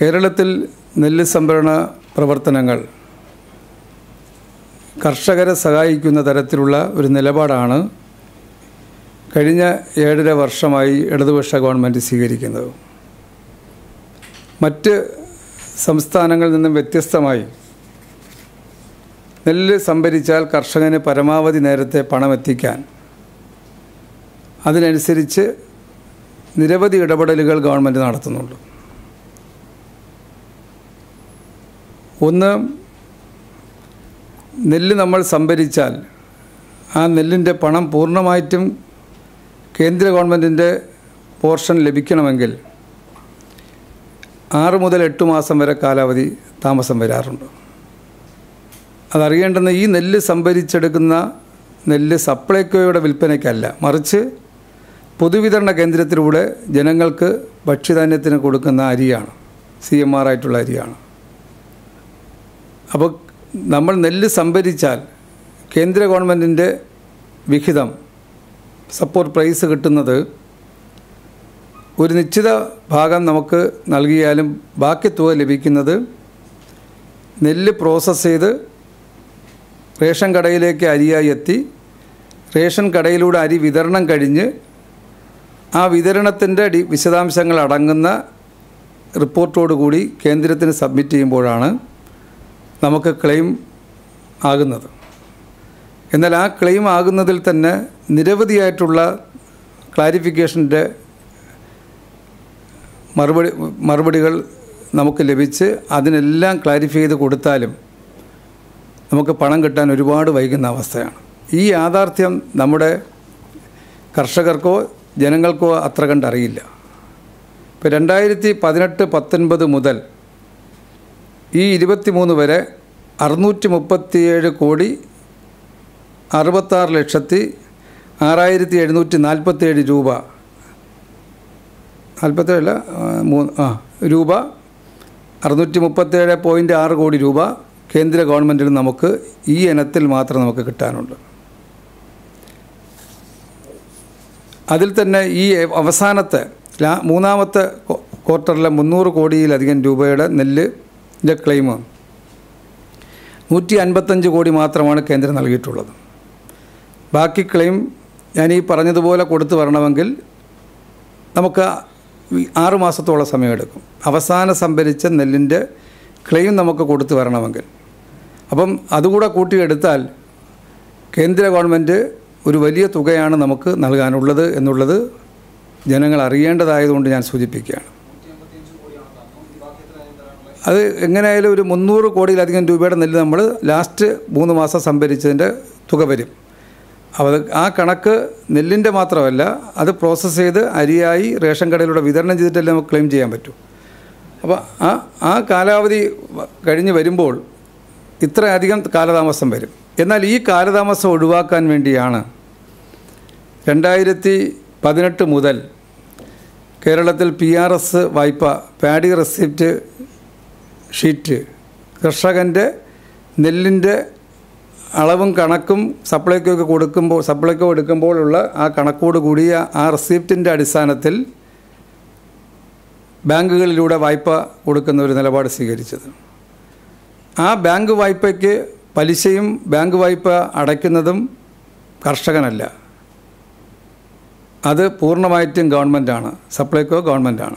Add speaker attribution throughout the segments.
Speaker 1: കേരളത്തിൽ നെല്ല് സംഭരണ പ്രവർത്തനങ്ങൾ കർഷകരെ സഹായിക്കുന്ന തരത്തിലുള്ള ഒരു നിലപാടാണ് കഴിഞ്ഞ ഏഴര വർഷമായി ഇടതുപക്ഷ ഗവൺമെന്റ് സ്വീകരിക്കുന്നത്. മറ്റ് സംസ്ഥാനങ്ങളിൽ നിന്നും വ്യത്യസ്തമായി നെല്ല് സംഭരിച്ചാൽ കർഷകന് പരമാവധി നേരത്തെ പണമെത്തിക്കാൻ. അതിനനുസരിച്ച് നിരവധി ഇടപെടലുകൾ ഗവൺമെന്റ് നടത്തുന്നുണ്ട്. ഒന്ന് നെല്ല് നമ്മൾ സംഭരിച്ചാൽ ആ നെല്ലിന്റെ പണം പൂർണമായിട്ടും കേന്ദ്ര ഗവൺമെന്റിന്റെ പോർഷൻ ലഭിക്കണമെങ്കിൽ ആറ് മുതൽ എട്ട് മാസം വരെ കാലാവധി താമസം വരാറുണ്ട്. അതറിയേണ്ടുന്ന ഈ നെല്ല് സംഭരിച്ചെടുക്കുന്ന നെല്ല് സപ്ലൈക്കോയുടെ വിൽപ്പനയ്ക്കല്ല മറിച്ച് പൊതുവിതരണ കേന്ദ്രത്തിലൂടെ ജനങ്ങൾക്ക് ഭക്ഷ്യധാന്യത്തിന് കൊടുക്കുന്ന അരിയാണ് സി എം ആർ ആയിട്ടുള്ള അരിയാണ്. അപ്പോൾ നമ്മൾ നെല്ല് സംഭരിച്ചാൽ കേന്ദ്ര ഗവൺമെന്റിന്റെ വിഹിതം സപ്പോർട്ട് പ്രൈസ് കിട്ടുന്നത് ഒരു നിശ്ചിത ഭാഗം നമുക്ക് നൽകിയാലും ബാക്കി തുക ലഭിക്കുന്നത് നെല്ല് പ്രോസസ്സ് ചെയ്ത് റേഷൻ കടയിലേക്ക് അരിയായി എത്തി റേഷൻ കടയിലൂടെ അരി വിതരണം കഴിഞ്ഞ് ആ വിതരണത്തിന്റെ വിശദാംശങ്ങൾ അടങ്ങുന്ന റിപ്പോർട്ടോടുകൂടി കേന്ദ്രത്തിന് സബ്മിറ്റ് ചെയ്യുമ്പോഴാണ് നമുക്ക് ക്ലെയിം ആകുന്നത്. എന്നാൽ ആ ക്ലെയിം ആകുന്നതിൽ തന്നെ നിരവധിയായിട്ടുള്ള ക്ലാരിഫിക്കേഷന്റെ മറുപടി മറുപടികൾ നമുക്ക് ലഭിച്ച് അതിനെല്ലാം ക്ലാരിഫൈ ചെയ്ത് കൊടുത്താലും നമുക്ക് പണം കിട്ടാൻ ഒരുപാട് വൈകുന്ന അവസ്ഥയാണ്. ഈ യാഥാർത്ഥ്യം നമ്മുടെ കർഷകർക്കോ ജനങ്ങൾക്കോ അത്ര കണ്ടറിയില്ല. ഇപ്പോൾ രണ്ടായിരത്തി പതിനെട്ട് പത്തൊൻപത് മുതൽ ഈ ഇരുപത്തിമൂന്ന് വരെ അറുന്നൂറ്റി മുപ്പത്തിയേഴ് കോടി അറുപത്താറ് ലക്ഷത്തി ആറായിരത്തി എഴുന്നൂറ്റി നാൽപ്പത്തേഴ് രൂപ നാൽപ്പത്തേഴല്ല മൂന്ന് ആ രൂപ. അറുന്നൂറ്റി മുപ്പത്തേഴ് പോയിന്റ് ആറ് കോടി രൂപ കേന്ദ്ര ഗവൺമെന്റിന് നമുക്ക് ഈ ഇനത്തിൽ മാത്രം നമുക്ക് കിട്ടാനുണ്ട്. അതിൽ തന്നെ ഈ അവസാനത്തെ മൂന്നാമത്തെ ക്വാർട്ടറിലെ മുന്നൂറ് കോടിയിലധികം രൂപയുടെ നെല്ലിന്റെ ക്ലെയിം നൂറ്റി അൻപത്തഞ്ച് കോടി മാത്രമാണ് കേന്ദ്രം നൽകിയിട്ടുള്ളത്. ബാക്കി ക്ലെയിം ഞാൻ ഈ പറഞ്ഞതുപോലെ കൊടുത്തു വരണമെങ്കിൽ നമുക്ക് ആറുമാസത്തോളം സമയമെടുക്കും. അവസാനം സംഭരിച്ച നെല്ലിന്റെ ക്ലെയിം നമുക്ക് കൊടുത്തു വരണമെങ്കിൽ. അപ്പം അതുകൂടെ കൂട്ടിയെടുത്താൽ കേന്ദ്ര ഗവൺമെന്റ് ഒരു വലിയ തുകയാണ് നമുക്ക് നൽകാനുള്ളത് എന്നുള്ളത് ജനങ്ങൾ അറിയേണ്ടതായതുകൊണ്ട് ഞാൻ സൂചിപ്പിക്കുകയാണ്. അത് എങ്ങനെയായാലും ഒരു മുന്നൂറ് കോടിയിലധികം രൂപയുടെ നെല്ല് നമ്മൾ ലാസ്റ്റ് മൂന്ന് മാസം സംഭരിച്ചതിന്റെ തുക വരും. അപ്പോൾ ആ കണക്ക് നെല്ലിന്റെ മാത്രമല്ല അത് പ്രോസസ്സ് ചെയ്ത് അരിയായി റേഷൻ കടയിലൂടെ വിതരണം ചെയ്തിട്ടല്ലേ നമുക്ക് ക്ലെയിം ചെയ്യാൻ പറ്റൂ. അപ്പോൾ ആ ആ കാലാവധി കഴിഞ്ഞ് വരുമ്പോൾ ഇത്രയധികം കാലതാമസം വരും. എന്നാൽ ഈ കാലതാമസം ഒഴിവാക്കാൻ വേണ്ടിയാണ് രണ്ടായിരത്തി പതിനെട്ട് മുതൽ കേരളത്തിൽ പി ആർ എസ് വായ്പ പാഡി റെസിപ്റ്റ് ഷീറ്റ്. കർഷകന്റെ നെല്ലിന്റെ അളവും കണക്കും സപ്ലൈക്കോയ്ക്ക് കൊടുക്കുമ്പോൾ സപ്ലൈക്കോ എടുക്കുമ്പോഴുള്ള ആ കണക്കോട് കൂടിയ ആ റെസിപ്റ്റിന്റെ അടിസ്ഥാനത്തിൽ ബാങ്കുകളിലൂടെ വായ്പ കൊടുക്കുന്ന ഒരു നിലപാട് സ്വീകരിച്ചത്. ആ ബാങ്ക് വായ്പയ്ക്ക് പലിശയും ബാങ്ക് വായ്പ അടയ്ക്കുന്നതും കർഷകനല്ല. അത് പൂർണമായിട്ടും ഗവൺമെന്റാണ്. സപ്ലൈകോ ഗവൺമെന്റാണ്.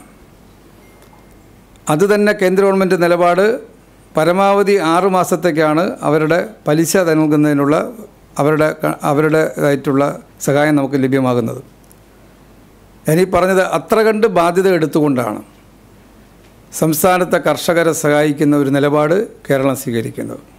Speaker 1: അത് തന്നെ കേന്ദ്ര ഗവൺമെന്റ് നിലപാട് പരമാവധി ആറു മാസത്തേക്കാണ് അവരുടെ പലിശ നൽകുന്നതിനുള്ള അവരുടെ അവരുടേതായിട്ടുള്ള സഹായം നമുക്ക് ലഭ്യമാകുന്നത്. ഞാനീ പറഞ്ഞത് അത്ര കണ്ട് ബാധ്യത എടുത്തുകൊണ്ടാണ് സംസ്ഥാനത്തെ കർഷകരെ സഹായിക്കുന്ന ഒരു നിലപാട് കേരളം സ്വീകരിക്കുന്നത്.